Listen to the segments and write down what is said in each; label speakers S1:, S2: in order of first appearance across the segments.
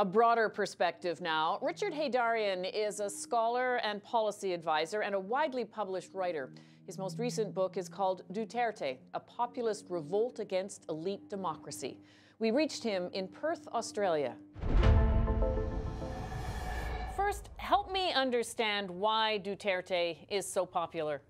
S1: A broader perspective now. Richard Heydarian is a scholar and policy advisor and a widely published writer. His most recent book is called Duterte A Populist Revolt Against Elite Democracy. We reached him in Perth, Australia. First, help me understand why Duterte is so popular.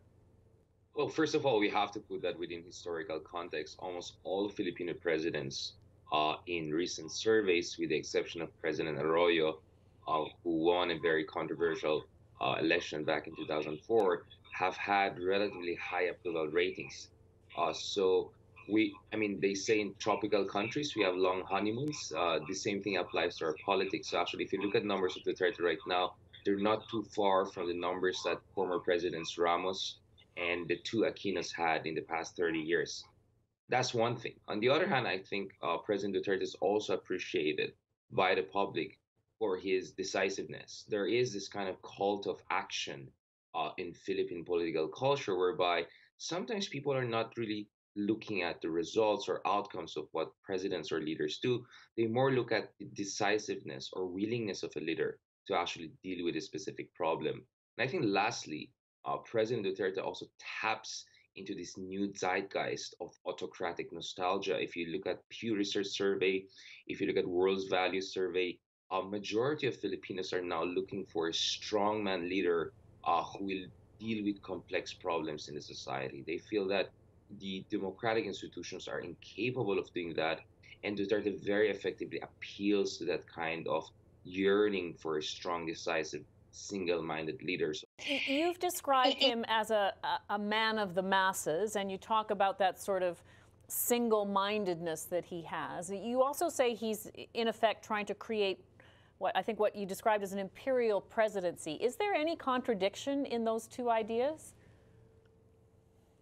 S2: Well, first of all, we have to put that within historical context. Almost all Filipino presidents uh, in recent surveys, with the exception of President Arroyo, uh, who won a very controversial uh, election back in 2004, have had relatively high approval ratings. Uh, so we, I mean, they say in tropical countries we have long honeymoons. Uh, the same thing applies to our politics. So actually, if you look at numbers of Duterte right now, they're not too far from the numbers that former presidents Ramos and the two Aquinos had in the past 30 years. That's one thing. On the other hand, I think uh, President Duterte is also appreciated by the public for his decisiveness. There is this kind of cult of action uh, in Philippine political culture whereby sometimes people are not really looking at the results or outcomes of what presidents or leaders do. They more look at the decisiveness or willingness of a leader to actually deal with a specific problem. And I think lastly, uh, President Duterte also taps into this new zeitgeist of autocratic nostalgia. If you look at Pew Research Survey, if you look at World's Values Survey, a majority of Filipinos are now looking for a strongman leader uh, who will deal with complex problems in the society. They feel that the democratic institutions are incapable of doing that, and Duterte very effectively appeals to that kind of yearning for a strong, decisive single-minded leaders.
S1: You've described him as a, a man of the masses, and you talk about that sort of single-mindedness that he has. You also say he's, in effect, trying to create what I think what you described as an imperial presidency. Is there any contradiction in those two ideas?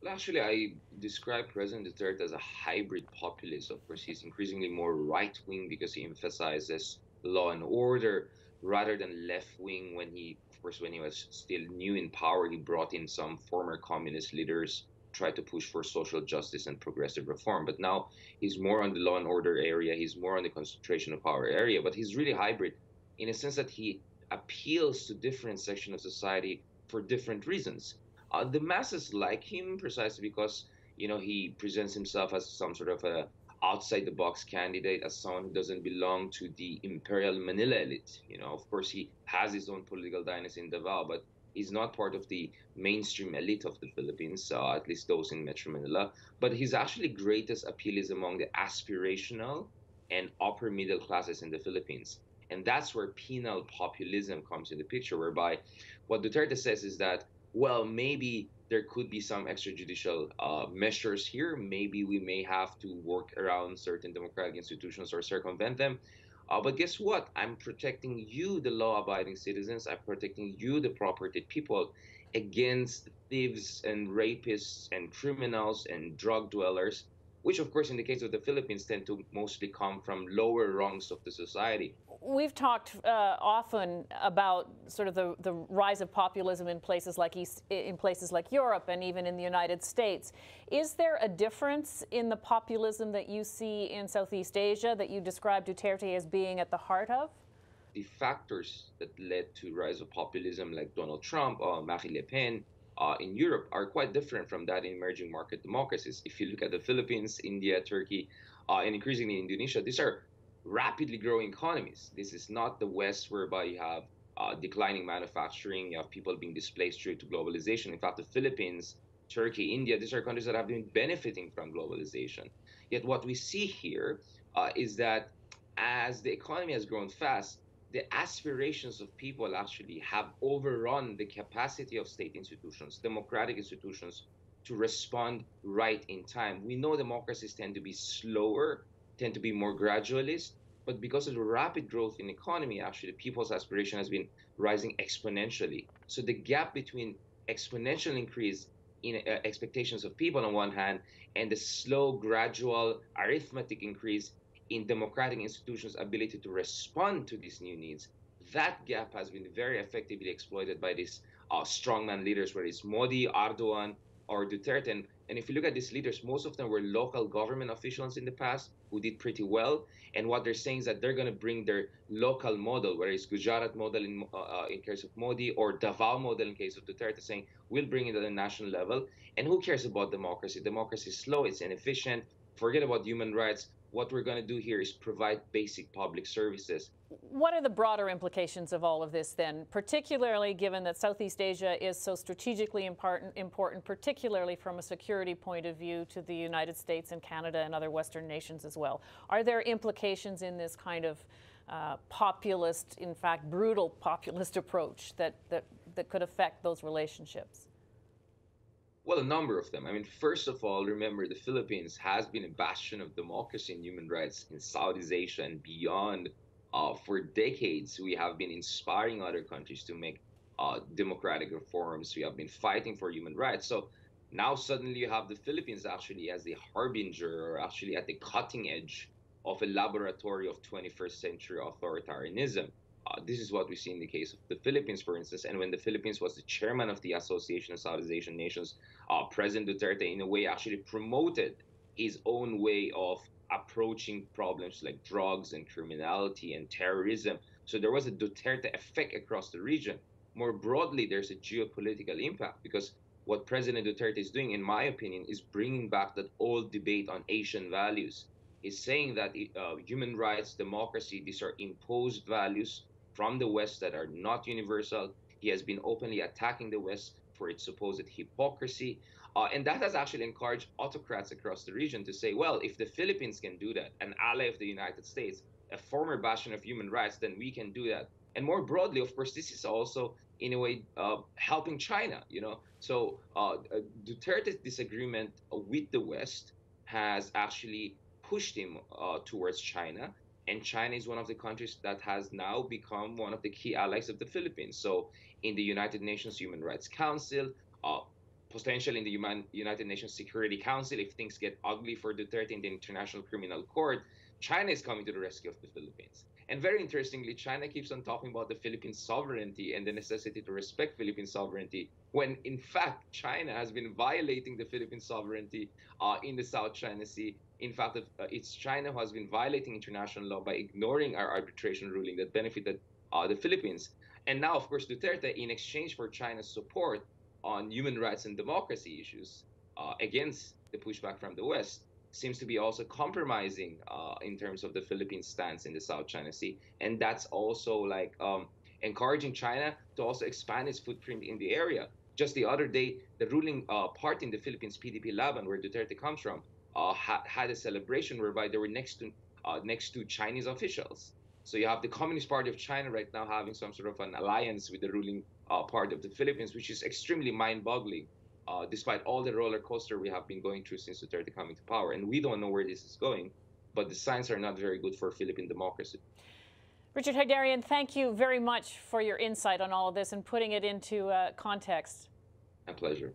S2: Well, actually, I describe President Duterte as a hybrid populist. Of course, he's increasingly more right-wing because he emphasizes law and order rather than left wing when he course when he was still new in power he brought in some former communist leaders tried to push for social justice and progressive reform. But now he's more on the law and order area he's more on the concentration of power area but he's really hybrid in a sense that he appeals to different sections of society for different reasons. Uh, the masses like him precisely because you know he presents himself as some sort of a outside the box candidate as someone who doesn't belong to the imperial Manila elite. You know, of course, he has his own political dynasty in Davao, but he's not part of the mainstream elite of the Philippines, uh, at least those in Metro Manila. But his actually greatest appeal is among the aspirational and upper middle classes in the Philippines. And that's where penal populism comes in the picture, whereby what Duterte says is that, well, maybe there could be some extrajudicial uh, measures here. Maybe we may have to work around certain democratic institutions or circumvent them. Uh, but guess what? I'm protecting you, the law abiding citizens. I'm protecting you, the property people, against thieves and rapists and criminals and drug dwellers which of course in the case of the Philippines tend to mostly come from lower rungs of the society.
S1: We've talked uh, often about sort of the, the rise of populism in places like East, in places like Europe and even in the United States. Is there a difference in the populism that you see in Southeast Asia that you describe Duterte as being at the heart of?
S2: The factors that led to rise of populism like Donald Trump or Marine Le Pen uh, in Europe are quite different from that in emerging market democracies. If you look at the Philippines, India, Turkey, uh, and increasingly Indonesia, these are rapidly growing economies. This is not the West whereby you have uh, declining manufacturing, you have people being displaced due to globalization. In fact, the Philippines, Turkey, India, these are countries that have been benefiting from globalization. Yet what we see here uh, is that as the economy has grown fast, the aspirations of people actually have overrun the capacity of state institutions, democratic institutions, to respond right in time. We know democracies tend to be slower, tend to be more gradualist, but because of the rapid growth in economy, actually, the people's aspiration has been rising exponentially. So the gap between exponential increase in uh, expectations of people on one hand and the slow, gradual arithmetic increase in democratic institutions' ability to respond to these new needs, that gap has been very effectively exploited by these uh, strongman leaders, whether it's Modi, Erdogan, or Duterte. And And if you look at these leaders, most of them were local government officials in the past who did pretty well. And what they're saying is that they're going to bring their local model, whether it's Gujarat model in, uh, uh, in case of Modi or Davao model in case of Duterte, saying we'll bring it at the national level. And who cares about democracy? Democracy is slow, it's inefficient. Forget about human rights what we're going to do here is provide basic public services.
S1: What are the broader implications of all of this then, particularly given that Southeast Asia is so strategically important, particularly from a security point of view to the United States and Canada and other Western nations as well? Are there implications in this kind of uh, populist, in fact, brutal populist approach that, that, that could affect those relationships?
S2: Well, a number of them. I mean, first of all, remember the Philippines has been a bastion of democracy and human rights in Southeast Asia and beyond. Uh, for decades, we have been inspiring other countries to make uh, democratic reforms. We have been fighting for human rights. So now suddenly you have the Philippines actually as the harbinger or actually at the cutting edge of a laboratory of 21st century authoritarianism. Uh, this is what we see in the case of the Philippines, for instance. And when the Philippines was the chairman of the Association of Southeast Asian Nations, uh, President Duterte, in a way, actually promoted his own way of approaching problems like drugs and criminality and terrorism. So there was a Duterte effect across the region. More broadly, there's a geopolitical impact because what President Duterte is doing, in my opinion, is bringing back that old debate on Asian values. He's saying that uh, human rights, democracy, these are imposed values from the West that are not universal. He has been openly attacking the West for its supposed hypocrisy. Uh, and that has actually encouraged autocrats across the region to say, well, if the Philippines can do that, an ally of the United States, a former bastion of human rights, then we can do that. And more broadly, of course, this is also in a way uh, helping China. You know, so uh, Duterte's disagreement with the West has actually pushed him uh, towards China and China is one of the countries that has now become one of the key allies of the Philippines. So, in the United Nations Human Rights Council, uh, potentially in the United Nations Security Council, if things get ugly for Duterte in the International Criminal Court, China is coming to the rescue of the Philippines. And very interestingly, China keeps on talking about the Philippine sovereignty and the necessity to respect Philippine sovereignty, when in fact China has been violating the Philippine sovereignty uh, in the South China Sea in fact, uh, it's China who has been violating international law by ignoring our arbitration ruling that benefited uh, the Philippines. And now, of course, Duterte, in exchange for China's support on human rights and democracy issues uh, against the pushback from the West, seems to be also compromising uh, in terms of the Philippines' stance in the South China Sea. And that's also like um, encouraging China to also expand its footprint in the area. Just the other day, the ruling uh, party in the Philippines, PDP Laban, where Duterte comes from, uh, ha- had a celebration whereby they were next to uh, next to Chinese officials. So you have the Communist Party of China right now having some sort of an alliance with the ruling uh, part of the Philippines, which is extremely mind-boggling, uh, despite all the roller coaster we have been going through since Duterte coming to power. And we don't know where this is going, but the signs are not very good for Philippine democracy.
S1: Richard Heydarian, thank you very much for your insight on all of this and putting it into uh, context.
S2: My pleasure.